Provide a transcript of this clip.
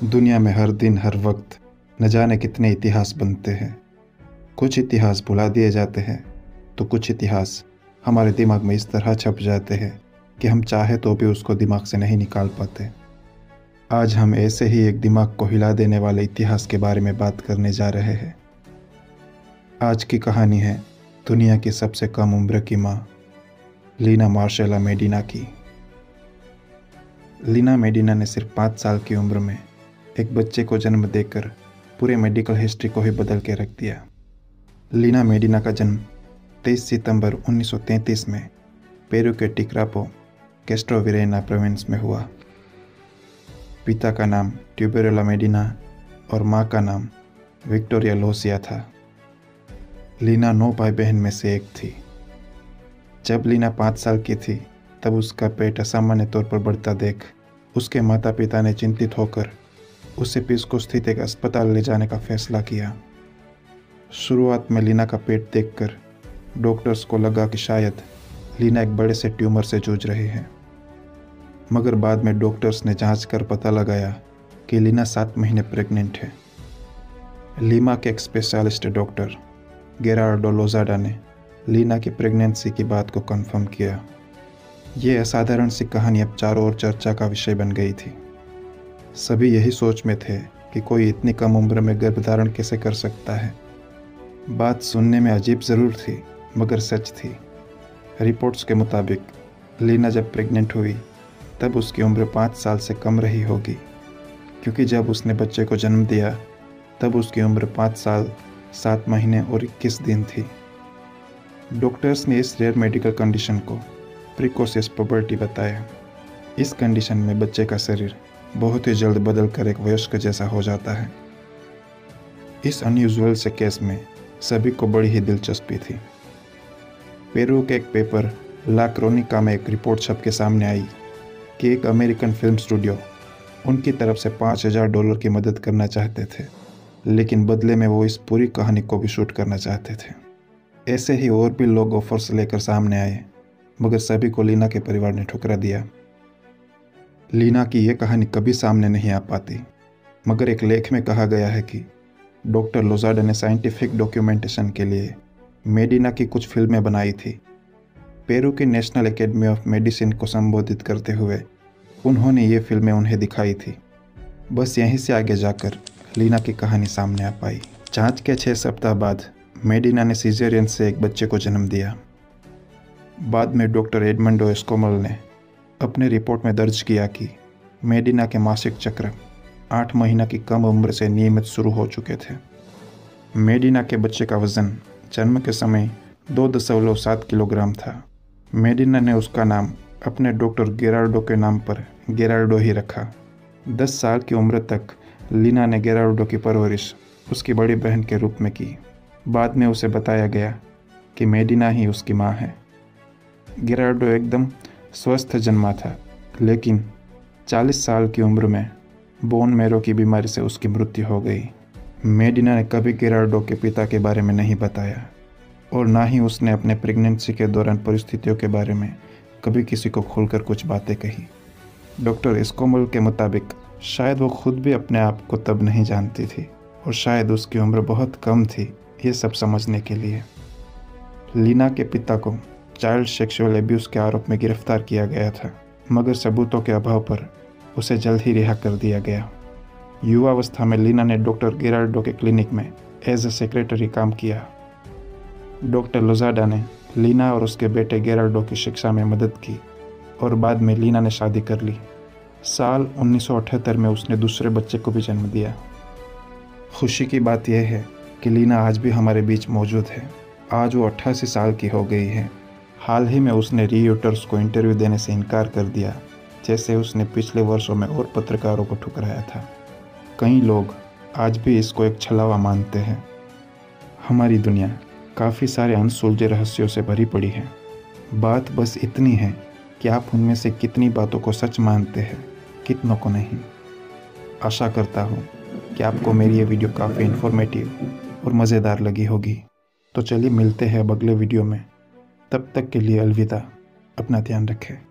दुनिया में हर दिन, हर वक्त न जाने कितने इतिहास बनते हैं। कुछ इतिहास भुला दिए जाते हैं तो कुछ इतिहास हमारे दिमाग में इस तरह छप जाते हैं कि हम चाहे तो भी उसको दिमाग से नहीं निकाल पाते। आज हम ऐसे ही एक दिमाग को हिला देने वाले इतिहास के बारे में बात करने जा रहे हैं। आज की कहानी है दुनिया की सबसे कम उम्र की माँ, लीना मार्शेला मेडिना की। लीना मेडिना ने सिर्फ़ पाँच साल की उम्र में एक बच्चे को जन्म देकर पूरे मेडिकल हिस्ट्री को ही बदल के रख दिया। लीना मेडिना का जन्म 23 सितंबर 1933 में पेरू के टिकरापो कैस्ट्रोविरेना प्रोविंस में हुआ। पिता का नाम ट्यूबेरोला मेडिना और माँ का नाम विक्टोरिया लोसिया था। लीना नौ भाई बहन में से एक थी। जब लीना पाँच साल की थी, तब उसका पेट असामान्य तौर पर बढ़ता देख उसके माता पिता ने चिंतित होकर उसे पिस्को स्थित एक अस्पताल ले जाने का फैसला किया। शुरुआत में लीना का पेट देखकर डॉक्टर्स को लगा कि शायद लीना एक बड़े से ट्यूमर से जूझ रही है। मगर बाद में डॉक्टर्स ने जाँच कर पता लगाया कि लीना सात महीने प्रेग्नेंट है। लीमा के एक स्पेशलिस्ट डॉक्टर, गेरार्डो लोजाडा ने लीना की प्रेगनेंसी की बात को कंफर्म किया। ये असाधारण सी कहानी अब चारों ओर चर्चा का विषय बन गई थी। सभी यही सोच में थे कि कोई इतनी कम उम्र में गर्भधारण कैसे कर सकता है। बात सुनने में अजीब ज़रूर थी, मगर सच थी। रिपोर्ट्स के मुताबिक, लीना जब प्रेग्नेंट हुई, तब उसकी उम्र पाँच साल से कम रही होगी। क्योंकि जब उसने बच्चे को जन्म दिया, तब उसकी उम्र पाँच साल, सात महीने और इक्कीस दिन थी। डॉक्टर्स ने इस रेयर मेडिकल कंडीशन को प्रिकोसिस पॉपर्टी बताया। इस कंडीशन में बच्चे का शरीर बहुत ही जल्द बदल कर एक वयस्क जैसा हो जाता है। इस अनयूजुअल से केस में सभी को बड़ी ही दिलचस्पी थी। पेरू के एक पेपर, ला क्रोनिका में एक रिपोर्ट छप के सामने आई कि एक अमेरिकन फ़िल्म स्टूडियो उनकी तरफ़ से पाँच हज़ार डॉलर की मदद करना चाहते थे, लेकिन बदले में वो इस पूरी कहानी को भी शूट करना चाहते थे। ऐसे ही और भी लोग ऑफर्स लेकर सामने आए, मगर सभी को लीना के परिवार ने ठुकरा दिया। लीना की यह कहानी कभी सामने नहीं आ पाती। मगर एक लेख में कहा गया है कि डॉक्टर लोजाडा ने साइंटिफिक डॉक्यूमेंटेशन के लिए मेडिना की कुछ फ़िल्में बनाई थी। पेरू की नेशनल एकेडमी ऑफ़ मेडिसिन को संबोधित करते हुए उन्होंने ये फ़िल्में उन्हें दिखाई थी। बस यहीं से आगे जाकर लीना की कहानी सामने आ पाई। जाँच के छः सप्ताह बाद मेडिना ने सीजेरियन से एक बच्चे को जन्म दिया। बाद में डॉक्टर एडमंडो एस्कोमल ने अपने रिपोर्ट में दर्ज किया कि मेडिना के मासिक चक्र आठ महीना की कम उम्र से नियमित शुरू हो चुके थे। मेडिना के बच्चे का वज़न जन्म के समय दो दशमलव सात किलोग्राम था। मेडिना ने उसका नाम अपने डॉक्टर गेराल्डो के नाम पर गेराल्डो ही रखा। दस साल की उम्र तक लीना ने गेराल्डो की परवरिश उसकी बड़ी बहन के रूप में की। बाद में उसे बताया गया कि मेडिना ही उसकी माँ है। गिराडो एकदम स्वस्थ जन्मा था, लेकिन 40 साल की उम्र में बोन मेरो की बीमारी से उसकी मृत्यु हो गई। मेडिना ने कभी गिराडो के पिता के बारे में नहीं बताया, और ना ही उसने अपने प्रेगनेंसी के दौरान परिस्थितियों के बारे में कभी किसी को खोलकर कुछ बातें कही। डॉक्टर इस्कोमल के मुताबिक, शायद वो खुद भी अपने आप को तब नहीं जानती थी, और शायद उसकी उम्र बहुत कम थी, ये सब समझने के लिए। लीना के पिता को चाइल्ड सेक्सुअल एब्यूज़ के आरोप में गिरफ़्तार किया गया था, मगर सबूतों के अभाव पर उसे जल्द ही रिहा कर दिया गया। युवावस्था में लीना ने डॉक्टर गिराल्डो के क्लिनिक में एज ए सेक्रेटरी काम किया। डॉक्टर लोजाडा ने लीना और उसके बेटे गेराल्डो की शिक्षा में मदद की और बाद में लीना ने शादी कर ली। साल 1978 में उसने दूसरे बच्चे को भी जन्म दिया। खुशी की बात यह है कि लीना आज भी हमारे बीच मौजूद है। आज वो अट्ठासी साल की हो गई है। हाल ही में उसने रीयूटर्स को इंटरव्यू देने से इनकार कर दिया, जैसे उसने पिछले वर्षों में और पत्रकारों को ठुकराया था। कई लोग आज भी इसको एक छलावा मानते हैं। हमारी दुनिया काफ़ी सारे अनसुलझे रहस्यों से भरी पड़ी है। बात बस इतनी है कि आप उनमें से कितनी बातों को सच मानते हैं, कितनों को नहीं। आशा करता हूँ कि आपको मेरी ये वीडियो काफ़ी इन्फॉर्मेटिव और मज़ेदार लगी होगी। तो चलिए मिलते हैं अब अगले वीडियो में। तब तक के लिए अलविदा। अपना ध्यान रखें।